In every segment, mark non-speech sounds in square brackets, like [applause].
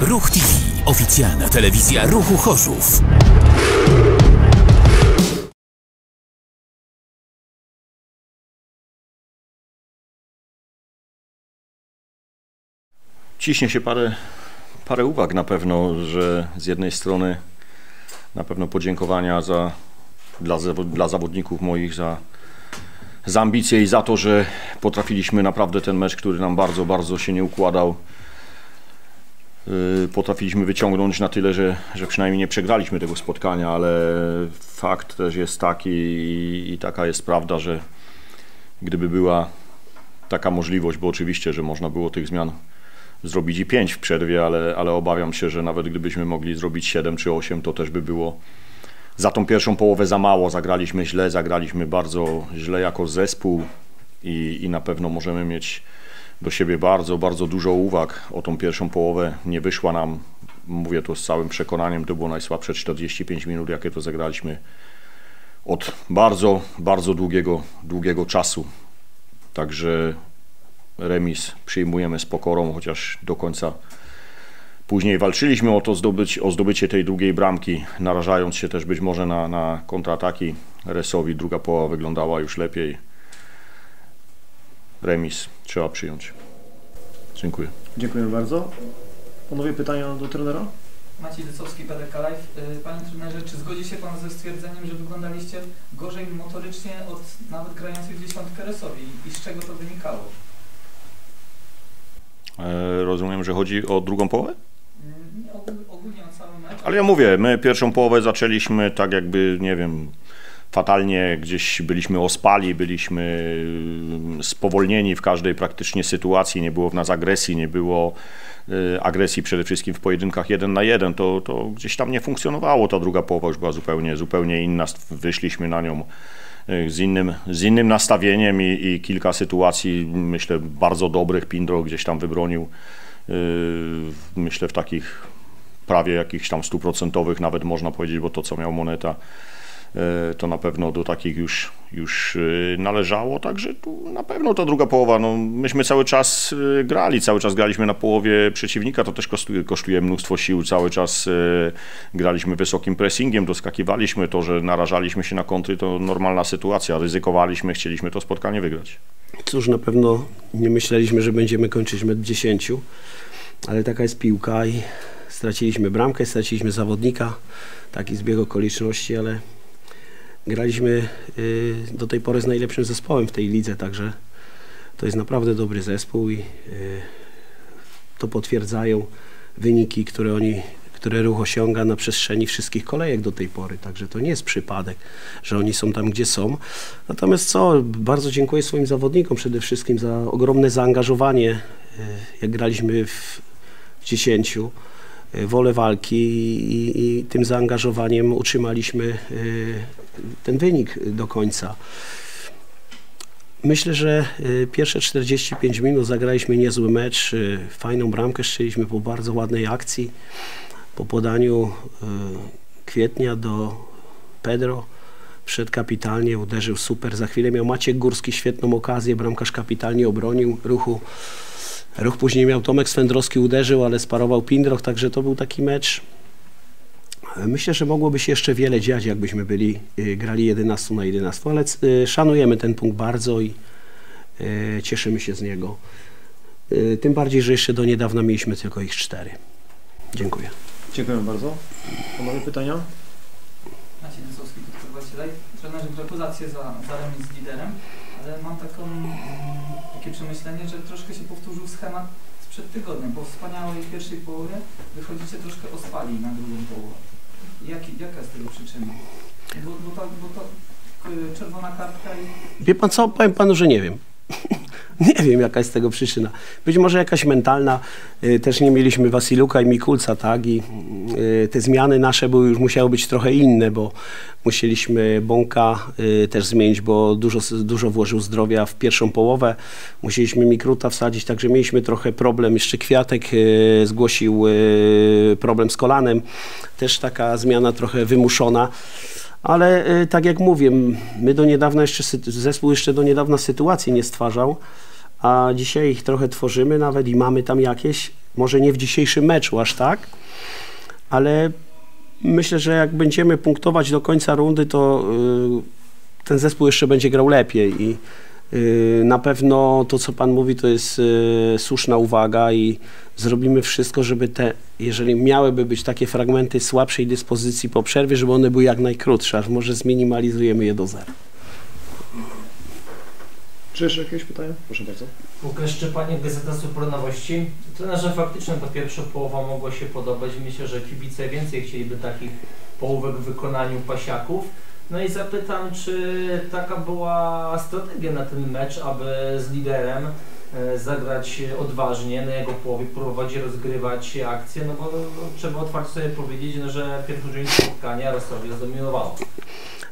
Ruch TV. Oficjalna telewizja Ruchu Chorzów. Ciśnie się parę, parę uwag na pewno, że z jednej strony na pewno podziękowania za, dla, dla zawodników moich za, za ambicje i za to, że potrafiliśmy naprawdę ten mecz, który nam bardzo, bardzo się nie układał, potrafiliśmy wyciągnąć na tyle, że, że przynajmniej nie przegraliśmy tego spotkania, ale fakt też jest taki i, i taka jest prawda, że gdyby była taka możliwość, bo oczywiście, że można było tych zmian zrobić i 5 w przerwie, ale, ale obawiam się, że nawet gdybyśmy mogli zrobić 7 czy 8, to też by było za tą pierwszą połowę za mało. Zagraliśmy źle, zagraliśmy bardzo źle jako zespół i, i na pewno możemy mieć do siebie bardzo, bardzo dużo uwag o tą pierwszą połowę. Nie wyszła nam, mówię to z całym przekonaniem, to było najsłabsze 45 minut, jakie to zagraliśmy od bardzo, bardzo długiego, długiego czasu. Także remis przyjmujemy z pokorą, chociaż do końca później walczyliśmy o to zdobyć, o zdobycie tej drugiej bramki, narażając się też być może na, na kontrataki Resowi. Druga połowa wyglądała już lepiej. Remis trzeba przyjąć. Dziękuję. Dziękuję bardzo. Panowie pytania do trenera? Maciej Dycowski, PDK Live. Y, Panie trenerze, czy zgodzi się Pan ze stwierdzeniem, że wyglądaliście gorzej motorycznie od nawet grających dziesiątkę Resowi i z czego to wynikało? E, rozumiem, że chodzi o drugą połowę? Mm, Nie ogól, ogólnie o cały mecz. Ale ja mówię, my pierwszą połowę zaczęliśmy tak jakby, nie wiem, fatalnie gdzieś byliśmy ospali, byliśmy mm, spowolnieni w każdej praktycznie sytuacji, nie było w nas agresji, nie było y, agresji przede wszystkim w pojedynkach jeden na jeden, to, to gdzieś tam nie funkcjonowało, ta druga połowa już była zupełnie, zupełnie inna, wyszliśmy na nią y, z innym, z innym nastawieniem i, i kilka sytuacji, myślę, bardzo dobrych. Pindro gdzieś tam wybronił, y, myślę w takich prawie jakichś tam stuprocentowych nawet można powiedzieć, bo to co miał Moneta to na pewno do takich już, już e, należało, także tu na pewno ta druga połowa, no myśmy cały czas e, grali, cały czas graliśmy na połowie przeciwnika, to też kosztuje, kosztuje mnóstwo sił, cały czas e, graliśmy wysokim pressingiem, doskakiwaliśmy, to, że narażaliśmy się na kontry, to normalna sytuacja, ryzykowaliśmy, chcieliśmy to spotkanie wygrać. Cóż, na pewno nie myśleliśmy, że będziemy kończyć metr 10, ale taka jest piłka i straciliśmy bramkę, straciliśmy zawodnika, taki zbieg okoliczności, ale graliśmy y, do tej pory z najlepszym zespołem w tej lidze, także to jest naprawdę dobry zespół i y, to potwierdzają wyniki, które oni które ruch osiąga na przestrzeni wszystkich kolejek do tej pory. Także to nie jest przypadek, że oni są tam, gdzie są. Natomiast co, bardzo dziękuję swoim zawodnikom przede wszystkim za ogromne zaangażowanie, y, jak graliśmy w, w 10 y, wolę walki i, i tym zaangażowaniem utrzymaliśmy y, ten wynik do końca. Myślę, że y, pierwsze 45 minut zagraliśmy niezły mecz, y, fajną bramkę strzeliśmy po bardzo ładnej akcji, po podaniu y, Kwietnia do Pedro. Wszedł kapitalnie, uderzył super. Za chwilę miał Maciek Górski świetną okazję, bramkarz kapitalnie obronił ruchu. Ruch później miał Tomek Swędrowski, uderzył, ale sparował Pindroch, także to był taki mecz. Myślę, że mogłoby się jeszcze wiele dziać, jakbyśmy byli, y, grali 11 na 11, ale y, szanujemy ten punkt bardzo i y, cieszymy się z niego. Tym bardziej, że jeszcze do niedawna mieliśmy tylko ich cztery. Dziękuję. Dziękuję bardzo. Panowie pytania? Maciej Dycowski, podkreślacie Live. Trenerze, gratulacje za, za remis z liderem, mam taką, mm, takie przemyślenie, że troszkę się powtórzył schemat sprzed tygodnia. Po wspaniałej pierwszej połowie wychodzicie troszkę ospali na drugą połowę. Jaki, jaka jest tego przyczyna? Bo, bo, ta, bo y, czerwona kartka i Wie pan co? Powiem panu, że nie wiem. [laughs] [laughs] nie wiem, jaka jest tego przyczyna. Być może jakaś mentalna. Y, Też nie mieliśmy Wasiluka i Mikulca, tak? I y, te zmiany nasze były już musiały być trochę inne, bo musieliśmy Bąka y, też zmienić, bo dużo, dużo włożył zdrowia w pierwszą połowę. Musieliśmy Mikruta wsadzić, także mieliśmy trochę problem. Jeszcze Kwiatek zgłosił problem z kolanem. Też taka zmiana trochę wymuszona. Ale y, tak jak mówię, my do niedawna jeszcze, zespół jeszcze do niedawna sytuacji nie stwarzał, a dzisiaj ich trochę tworzymy nawet i mamy tam jakieś, może nie w dzisiejszym meczu aż tak, ale myślę, że jak będziemy punktować do końca rundy, to y, ten zespół jeszcze będzie grał lepiej i na pewno to, co Pan mówi, to jest y, słuszna uwaga i zrobimy wszystko, żeby te, jeżeli miałyby być takie fragmenty słabszej dyspozycji po przerwie, żeby one były jak najkrótsze, aż może zminimalizujemy je do zera. Czy jeszcze jakieś pytania? Proszę bardzo. Łukasz Szczepaniak, Gazeta Supernowości. Trenerze, faktycznie ta pierwsza połowa mogła się podobać. Myślę, że kibice więcej chcieliby takich połówek w wykonaniu pasiaków. No i zapytam, czy taka była strategia na ten mecz, aby z liderem e, zagrać odważnie na jego połowie, próbować rozgrywać akcje, no bo no, trzeba otwarcie sobie powiedzieć, no, że pierwszy dzień spotkania Rosowia zdominowało.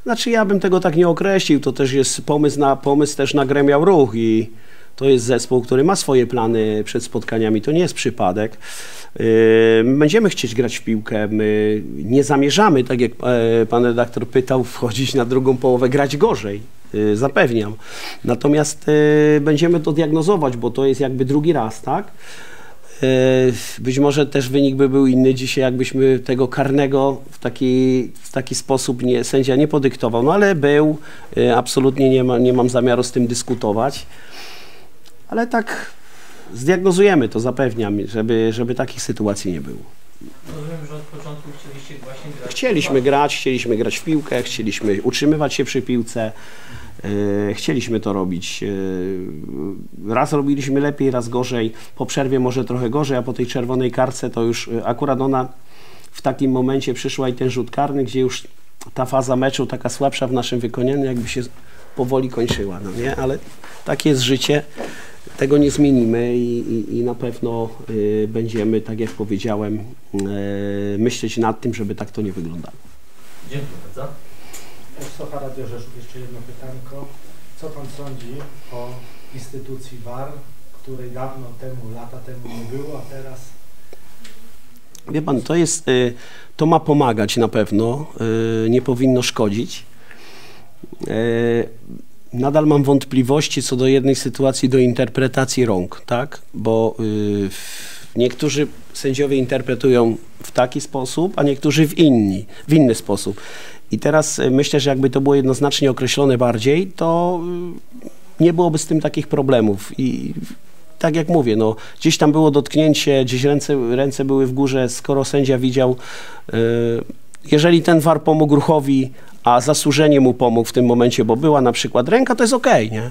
Znaczy ja bym tego tak nie określił, to też jest pomysł na, pomysł też na grę miał ruch i to jest zespół, który ma swoje plany przed spotkaniami, to nie jest przypadek. Yy, Będziemy chcieć grać w piłkę, my nie zamierzamy, tak jak e, pan redaktor pytał, wchodzić na drugą połowę, grać gorzej, yy, zapewniam. Natomiast yy, będziemy to diagnozować, bo to jest jakby drugi raz, tak? Yy, Być może też wynik by był inny dzisiaj, jakbyśmy tego karnego w taki, w taki sposób nie, sędzia nie podyktował, no ale był, absolutnie nie, ma, nie mam zamiaru z tym dyskutować, ale tak zdiagnozujemy to, zapewniam, żeby, żeby takich sytuacji nie było. Rozumiem, że od początku chcieliście właśnie grać. Chcieliśmy grać, chcieliśmy grać w piłkę, chcieliśmy utrzymywać się przy piłce, e, chcieliśmy to robić. E, raz robiliśmy lepiej, raz gorzej. Po przerwie może trochę gorzej, a po tej czerwonej karce to już e, akurat ona w takim momencie przyszła i ten rzut karny, gdzie już ta faza meczu taka słabsza w naszym wykonaniu jakby się powoli kończyła, no nie? Ale takie jest życie. Tego nie zmienimy i, i, i na pewno y, będziemy, tak jak powiedziałem, y, myśleć nad tym, żeby tak to nie wyglądało. Dziękuję bardzo. Socha Radio Rzeszów, jeszcze jedno pytanko. Co Pan sądzi o instytucji WAR, której dawno temu, lata temu nie było, a teraz Wie pan, to jest, y, to ma pomagać na pewno, y, nie powinno szkodzić. Nadal mam wątpliwości co do jednej sytuacji, do interpretacji rąk, tak? Bo y, w- niektórzy sędziowie interpretują w taki sposób, a niektórzy w, inni, w inny sposób. I teraz y, myślę, że jakby to było jednoznacznie określone bardziej, to y, nie byłoby z tym takich problemów. I tak jak mówię, no, gdzieś tam było dotknięcie, gdzieś ręce, ręce były w górze, skoro sędzia widział, y, jeżeli ten war pomógł ruchowi, a zasłużenie mu pomógł w tym momencie, bo była na przykład ręka, to jest okej, nie?